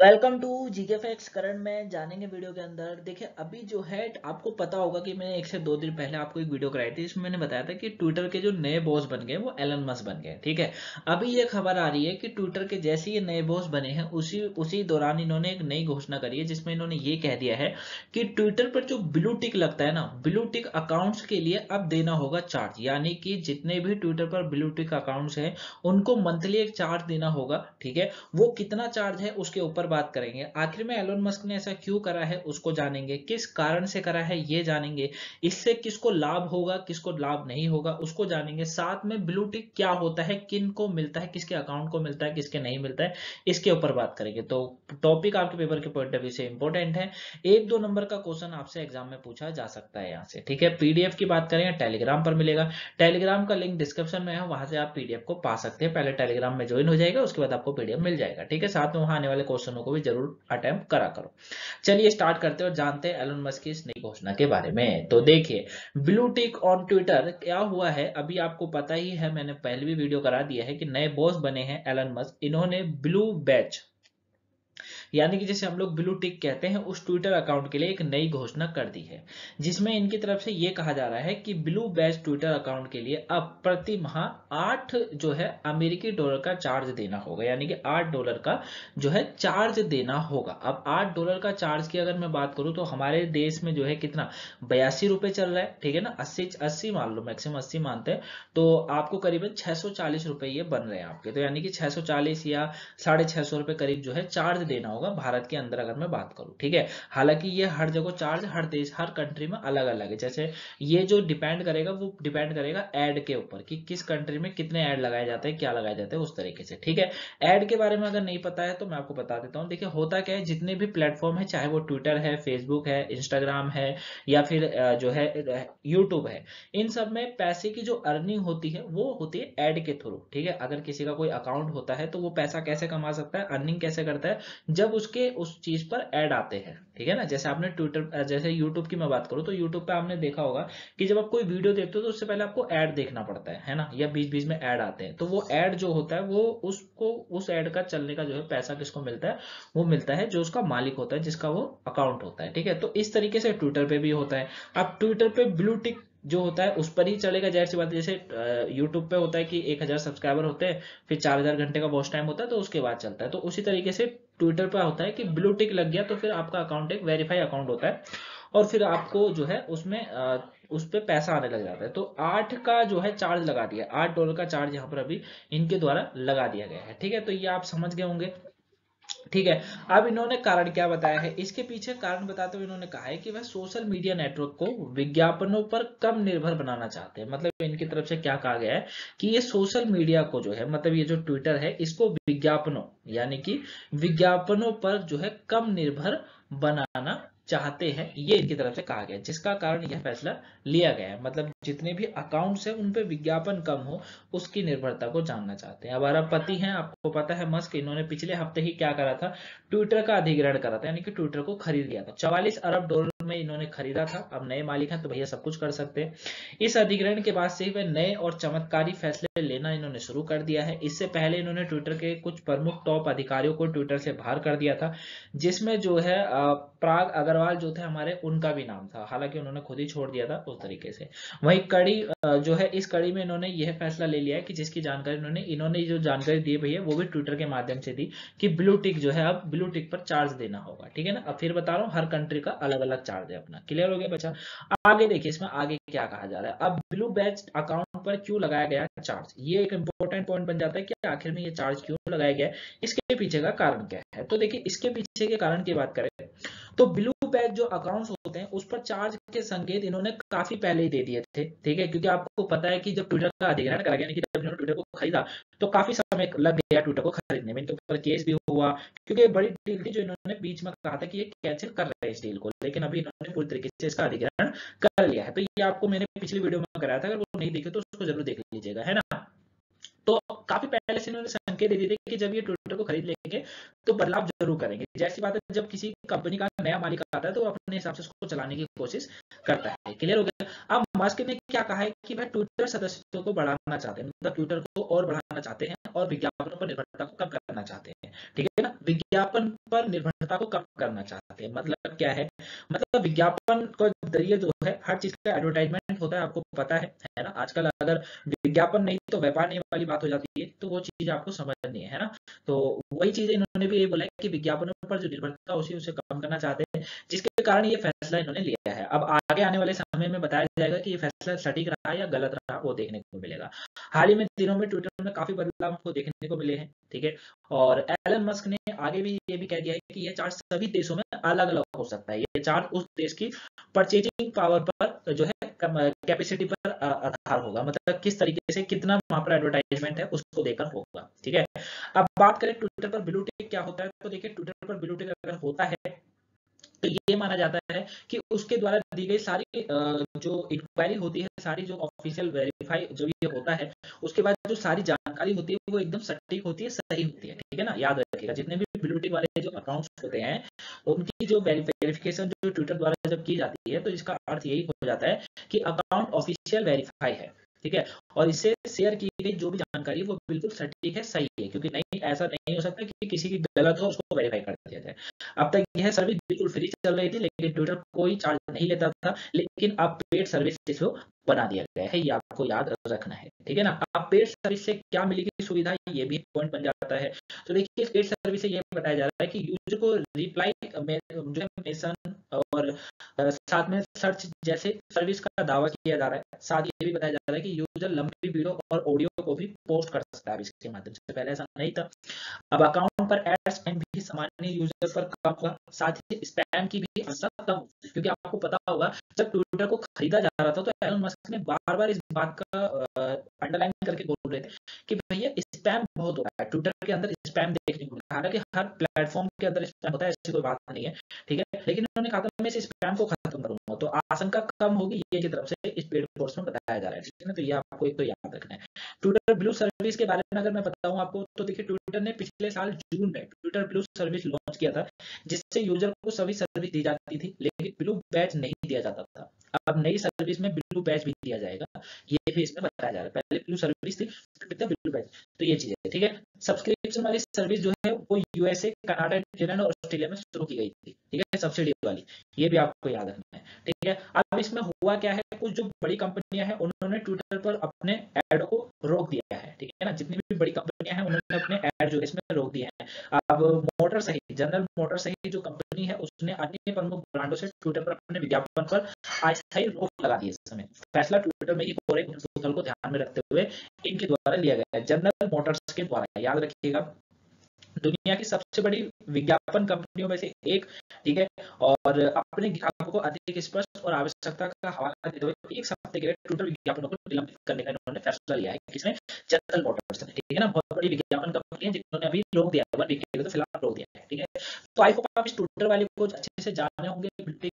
Welcome to GK facts current में जानेंगे video के अंदर। देखिए, अभी जो है, आपको पता होगा कि मैंने एक से दो दिन पहले आपको एक वीडियो कराई थी। इसमें मैंने बताया था कि ट्विटर के जो नए बॉस बन गए, वो एलन मस बन गए, ठीक है? अभी ये खबर आ रही है कि ट्विटर के जैसे ये नए बॉस बने हैं, उसी उसी दौरान इन्होंने एक नई घोषणा करी है, जिसमें इन्होंने ये कह दिया है कि ट्विटर पर जो ब्लू टिक लगता है ना, ब्लू टिक अकाउंट्स के लिए अब देना होगा चार्ज। यानी कि जितने भी ट्विटर पर ब्लू टिक अकाउंट्स हैं, उनको मंथली एक चार्ज देना होगा, ठीक है? वो कितना चार्ज है, उसके ऊपर बात करेंगे। आखिर में एलोन मस्क ने ऐसा क्यों करा है, उसको जानेंगे। किस कारण से करा है, ये जानेंगे। इससे किसको लाभ होगा, किसको लाभ नहीं होगा, उसको जानेंगे। साथ में ब्लू टिक क्या होता है, किन को मिलता है, किसके अकाउंट को मिलता है, किसके नहीं मिलता है, इसके ऊपर बात करेंगे। तो टॉपिक आपके पेपर के पॉइंट ऑफ़ व्यू से इंपॉर्टेंट है। एक दो नंबर का क्वेश्चन आपसे एग्ज़ाम में पूछा जा सकता है यहाँ से, ठीक है? पीडीएफ की बात करें टेलीग्राम पर मिलेगा। टेलीग्राम का लिंक डिस्क्रिप्शन में है, वहाँ से आप पीडीएफ को पा सकते हैं। पहले टेलीग्राम में ज्वाइन हो जाएगा, उसके बाद आपको पीडीएफ मिल जाएगा, ठीक है? साथ में वहाँ आने वाले क्वेश्चनों को भी ज़रूर अटेम्प्ट करा करो। चलिए स्टार्ट करते और जानते हैं एलोन मस्क की इस नई घोषणा के बारे में। तो देखिए ब्लू टिक ऑन ट्विटर क्या हुआ है? अभी आपको पता ही है, मैंने पहले भी वीडियो करा दिया है कि नए बॉस बने हैं एलन मस्क इन्होंने ब्लू बैच यानी कि जैसे हम लोग ब्लू टिक कहते हैं, उस ट्विटर अकाउंट के लिए एक नई घोषणा कर दी है, जिसमें इनकी तरफ़ से ये कहा जा रहा है कि ब्लू बैच ट्विटर अकाउंट के लिए अब प्रति माह आठ जो है अमेरिकी डॉलर का चार्ज देना होगा, यानी कि आठ डॉलर का जो है चार्ज देना होगा। अब आठ डॉलर का चार्ज की अगर मैं बात करूँ तो हमारे देश में जो है कितना? बयासी रुपए चल रहा है, ठीक है ना? अस्सी अस्सी मान लो मैक्सिमम अस्सी मानते हैं तो आपको करीबन छह सौ चालीस रुपए ये बन रहे हैं आपके। तो यानी कि छह सौ चालीस या साढ़े छह सौ रुपए करीब जो है चार्ज देना होगा। होगा भारत के अंदर अगर मैं बात करूँ, ठीक है? हालाँकि ये हर जगह चार्ज हर देश, हर कंट्री में अलग अलग है। जैसे ये जो डिपेंड करेगा, वो डिपेंड करेगा एड के ऊपर कि किस कंट्री में कितने एड लगाए जाते हैं, क्या लगाए जाते हैं, उस तरीके से, ठीक है? एड के बारे में अगर नहीं पता है तो मैं आपको बता देता हूँ। देखिए, होता क्या है, जितने भी प्लेटफॉर्म है, चाहे वो ट्विटर है फेसबुक है इंस्टाग्राम है, या फिर जो है यूट्यूब है, इन सब में पैसे की जो अर्निंग होती है, वो होती है एड के थ्रू, ठीक है? अगर किसी का कोई अकाउंट होता है तो वो पैसा कैसे कमा सकता है अर्निंग कैसे करता है? जब जब उसके उस चीज़ पर ऐड आते हैं, ठीक है ना? जैसे आपने ट्विटर जैसे यूट्यूब की मैं बात करूँ तो यूट्यूब पे आपने देखा होगा कि जब आप कोई वीडियो देखते हो तो उससे पहले आपको ऐड देखना पड़ता है है ना? या बीच बीच में ऐड आते हैं। तो वो ऐड जो होता है, वो उसको, उस ऐड का चलने का जो है पैसा किसको मिलता है, वो मिलता है जो उसका मालिक होता है, जिसका वो अकाउंट होता है, ठीक है? तो इस तरीके से ट्विटर पे भी होता है। अब ट्विटर पे ब्लू टिक जो होता है, उस पर ही चलेगा। ज़ाहिर सी बात जैसे यूट्यूब पे होता है कि एक हज़ार सब्सक्राइबर होते हैं, फिर चार हज़ार घंटे का वॉच टाइम होता है तो उसके बाद चलता है। तो उसी तरीके से ट्विटर पर होता है कि ब्लू टिक लग गया तो फिर आपका अकाउंट एक वेरीफाई अकाउंट होता है और फिर आपको जो है उसमें उस पर पैसा आने लग जाता है। तो आठ का जो है चार्ज लगा दिया आठ डॉलर का चार्ज यहाँ पर अभी इनके द्वारा लगा दिया गया है। ठीक है? तो ये आप समझ गए होंगे। ठीक है? अब इन्होंने कारण क्या बताया है? इसके पीछे कारण बताते हुए इन्होंने कहा है कि वह सोशल मीडिया नेटवर्क को विज्ञापनों पर कम निर्भर बनाना चाहते हैं। मतलब इनकी तरफ़ से क्या कहा गया है कि ये सोशल मीडिया को जो है मतलब ये जो ट्विटर है, इसको विज्ञापनों, यानी कि विज्ञापनों पर जो है कम निर्भर बनाना चाहते हैं, ये इनकी तरफ़ से कहा गया जिसका कारण यह फैसला लिया गया है। मतलब जितने भी अकाउंट्स हैं उन पे विज्ञापन कम हो, उसकी निर्भरता को जानना चाहते हैं। अब अरब पति हैं, आपको पता है मस्क इन्होंने पिछले हफ़्ते ही क्या करा था? ट्विटर का अधिग्रहण करा था, यानी कि ट्विटर को खरीद लिया था। चवालीस अरब डॉलर में इन्होंने खरीदा था, अब नए मालिक हैं तो भैया सब कुछ कर सकते हैं। इस अधिग्रहण के बाद से ही वे नए और चमत्कारी फैसले लेना इन्होंने शुरू कर दिया है। इससे पहले इन्होंने ट्विटर के कुछ प्रमुख टॉप अधिकारियों को ट्विटर से बाहर कर दिया था, जिसमें जो है प्राग अग्रवाल जो थे हमारे, उनका भी नाम था। हालाँकि उन्होंने खुद ही छोड़ दिया था उस तरीके से। वही कड़ी जो है, इस कड़ी में इन्होंने यह फैसला ले लिया है कि जिसकी जानकारी इन्होंने इन्होंने जो जानकारी दी भैया, वो भी ट्विटर के माध्यम से दी कि ब्लू टिक जो है, अब ब्लू टिक पर चार्ज देना होगा। ठीक है ना? अब फिर बता रहा हूँ, हर कंट्री का अलग अलग चार्ज है अपना। क्लियर हो गया बच्चा? आगे देखिए, इसमें आगे क्या कहा जा रहा है? अब ब्लू बैच अकाउंट पर क्यों लगाया गया चार्ज ये एक इंपॉर्टेंट पॉइंट बन जाता है कि आखिर में ये चार्ज क्यों लगाया गया इसके पीछे का कारण क्या है? तो देखिए, इसके पीछे के कारण की बात करें तो ब्लू बैच जो अकाउंट्स होते हैं, उस पर चार्ज के संकेत इन्होंने काफ़ी पहले ही दे दिए थे, ठीक है? क्योंकि आपको पता है कि जब ट्विटर का अधिग्रहण करा गया जब इन्होंने ट्विटर को खरीदा तो काफ़ी समय लग गया ट्विटर को खरीदने में। इनके ऊपर केस भी हुआ, क्योंकि बड़ी डील थी जो इन्होंने बीच में कहा था कि ये कैंसिल कर रहे हैं इस डील को, लेकिन अभी इन्होंने पूरी तरीके से इसका अधिग्रहण कर लिया है। तो ये आपको मैंने पिछली वीडियो में कराया था, अगर वो नहीं देखे तो उसको ज़रूर देख लीजिएगा, है ना? तो काफ़ी पहले से इन्होंने संकेत दे दिए थे कि जब ये ट्विटर को खरीद लेंगे तो बदलाव ज़रूर करेंगे। जैसी बात है, जब किसी कंपनी का नया मालिक आता है तो अपने हिसाब से उसको चलाने की कोशिश करता है। क्लियर हो गया? अब मस्क ने क्या कहा है कि भाई ट्विटर सदस्यों को बढ़ाना चाहते हैं मतलब ट्विटर को और बढ़ाना चाहते हैं और विज्ञापनों पर निर्भरता को कम करना चाहते हैं। ठीक है ना? विज्ञापन पर निर्भरता को कम करना चाहते हैं। मतलब क्या है? मतलब विज्ञापन का ज़रिए जो है, हर चीज़ का एडवर्टाइजमेंट होता है, आपको पता है है ना? आजकल अगर विज्ञापन नहीं तो व्यापार नहीं वाली बात हो जाती है तो वो चीज़ आपको समझनी है ना? तो वही चीज़ इन्होंने भी ये बोला है कि विज्ञापनों पर जो निर्भरता उसी उसे कम करना चाहते हैं, जिसके कारण ये फैसला इन्होंने लिया है। अब आगे आने वाले समय में बताया जाएगा कि ये फैसला सटीक रहा या गलत रहा, वो देखने को मिलेगा। हाल ही में दिनों में ट्विटर में काफ़ी बदलाव को देखने को मिले हैं। ठीक है? और एलन मस्क ने आगे भी ये भी कह दिया है कि यह चार्ज सभी देशों में अलग अलग हो सकता है। ये चार्ज उस देश की परचेजिंग पावर पर, जो है कैपेसिटी पर आधार होगा। मतलब किस तरीके से कितना वहाँ पर एडवर्टाइजमेंट है, उसको देकर होगा। ठीक है? अब बात करें ट्विटर पर ब्लूटेक क्या होता है तो देखिए ट्विटर पर ब्लूटेक अगर होता है तो ये माना जाता है कि उसके द्वारा दी गई सारी जो इंक्वायरी होती है, सारी जो ऑफिशियल वेरीफाई जो ये होता है, उसके बाद जो सारी जानकारी होती है, वो एकदम सटीक होती है, सही होती है, ठीक है ना? याद रखिएगा, जितने भी ब्लूटिक वाले जो अकाउंट्स होते हैं, उनकी जो वेरिफिकेशन जो ट्विटर द्वारा जब की जाती है तो इसका अर्थ यही हो जाता है कि अकाउंट ऑफिशियल वेरीफाई है। ठीक है? और इससे शेयर की गई जो भी जानकारी, वो बिल्कुल सटीक है, सही है, क्योंकि नहीं, ऐसा नहीं हो सकता कि किसी की गलत हो, उसको वेरीफाई कर दिया जाए। अब तक यह सर्विस बिल्कुल फ्री चल रही थी, लेकिन ट्विटर कोई चार्ज नहीं लेता था, लेकिन अब पेड सर्विस इसको बना दिया गया है, ये आपको याद रखना है, ठीक है ना? अब पेड सर्विस से क्या मिलेगी सुविधा, ये भी पॉइंट बन जाता है। तो देखिए पेड सर्विस से ये बताया जा रहा है कि यूज़र को रिप्लाई जो मेशन साथ में सर्च जैसे सर्विस का दावा किया जा रहा है, साथ ये भी बताया जा रहा है कि यूज़र लंबी वीडियो और ऑडियो को भी पोस्ट कर सकता है इसके माध्यम से। पहले ऐसा नहीं था। अब अकाउंट पर एड्स एंड भी सामान्य यूज़र पर कम हुआ, साथ ही स्पैम की भी असर कम क्योंकि आपको पता होगा, जब ट्विटर को खरीदा जा रहा था तो एलन मस्क ने बार बार इस बात का अंडरलाइन बोल थे कि भैया स्पैम बहुत हो रहा है। ट्विटर के अंदर स्पैम देखने को मिला हालाँकि हर प्लेटफॉर्म के अंदर स्पैम होता है, ऐसी कोई बात नहीं है, ठीक है? लेकिन उन्होंने कहा था, मैं इस स्पैम को खत्म करूँगा। तो आशंका कम होगी, ये की तरफ़ से इस पेड कोर्स में बताया जा रहा है, ठीक है तो ये आपको एक तो याद रखना है। ट्विटर ब्लू सर्विस के बारे में अगर मैं बताऊँ आपको तो देखिए ट्विटर ने पिछले साल जून में ट्विटर ब्लू सर्विस लॉन्च किया था, जिससे यूज़र को सभी सर्विस दी जाती थी, लेकिन ब्लू बैच नहीं दिया जाता था। अब नई सर्विस में ब्लू बैच भी दिया जाएगा। ये भी इसमें बताया जा रहा है। पहले ब्लू सर्विस थी ब्लू बैच तो ये चीज़ है, ठीक है? सब्सक्रिप्शन वाली सर्विस जो है, वो यूएसए कनाडा न्यूजीलैंड और ऑस्ट्रेलिया में शुरू की गई थी, ठीक है? सब्सिडी वाली। ये भी आपको याद रखना। ठीक है? अब इसमें हुआ क्या है? कुछ जो बड़ी कंपनियाँ हैं, उन्होंने ट्विटर पर अपने एड को रोक दिया है, ठीक है ना? जितनी भी बड़ी कंपनियाँ हैं, उन्होंने अपने एड जो इसमें रोक दिए हैं। अब मोटर सही जनरल मोटर सही जो कंपनी है, उसने अन्य प्रमुख ब्रांडों से ट्विटर पर अपने विज्ञापन पर अस्थायी रोक लगा दी इस समय। फैसला ट्विटर में ही हो को ध्यान में रखते हुए इनके द्वारा लिया गया है। जनरल मोटर्स के द्वारा, याद रखिएगा। दुनिया की सबसे बड़ी विज्ञापन कंपनियों में से एक, ठीक है? और अपने ग्राहकों को अधिक स्पष्ट और आवश्यकता का हवाला देते हुए एक हफ़्ते के लिए टोटल विज्ञापनों को निलंबित करने का इन्होंने फैसला लिया है। किसने? जनरल मोटर्स ने ठीक है ना? बहुत बड़ी विज्ञापन कंपनी है जिन्होंने अभी रोक दिया वीक तो फ़िलहाल रोक दिया है, ठीक है? तो आई होप आप इस ट्विटर वाले को अच्छे से जाने होंगे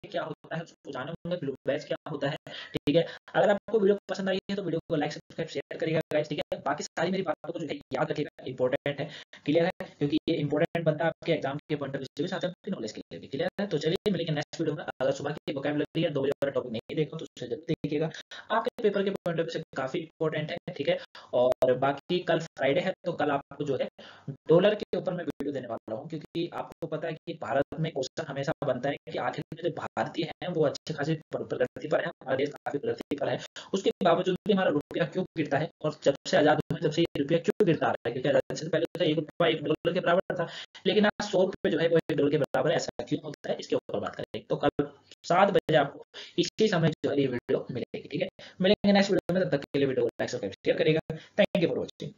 क्या होता है, उसको जाने होंगे, ब्लू बैच क्या होता है, ठीक है? अगर आपको वीडियो पसंद आई है तो वीडियो को लाइक सब्सक्राइब शेयर करिएगा ठीक है? बाकी सारी मेरी बातों को जो है, याद रखिएगा इंपॉर्टेंट है क्लियर है? क्योंकि ये इंपॉर्टेंट बनता है आपके एग्ज़ाम के पॉइंट ऑफ़ व्यू से साथ नॉलेज के लिए भी क्लियर है? तो चलिए, मिलेंगे नेक्स्ट वीडियो में, अगर सुबह की वोकैबुलरी या दो बजे वाला टॉपिक देखो तो उसे जल्दी देखिएगा। आपके पेपर के पॉइंट ऑफ़ व्यू से काफ़ी इंपॉर्टेंट है, ठीक है? और बाकी कल फ्राइडे है तो कल आपको जो है डॉलर के ऊपर मैं वीडियो देने वाला हूँ, क्योंकि आपको पता है कि भारत में क्वेश्चन हमेशा बनता है कि आखिर में जो भारतीय हैं, वो अच्छे खासी प्रगति पर है, हमारा देश काफ़ी प्रगति पर है। उसके बावजूद भी हमारा रुपया क्यों गिरता है, और जब से आज़ाद हुए, जब से रुपया क्यों गिरता रहा है? क्योंकि आज़ादी पहले तो एक रुपया एक डॉलर के बराबर था, लेकिन आज सौ रुपये जो है, वो एक डॉलर के बराबर ऐसा क्यों होता है? इसके ऊपर बात करेंगे तो कल सात बजे आपको इसी समय जो है ये वीडियो मिलेगी, ठीक है? मिलेंगे नेक्स्ट वीडियो में, तब तक के लिए वीडियो को लाइक सब्सक्राइब शेयर करेगा थैंक यू फॉर वॉचिंग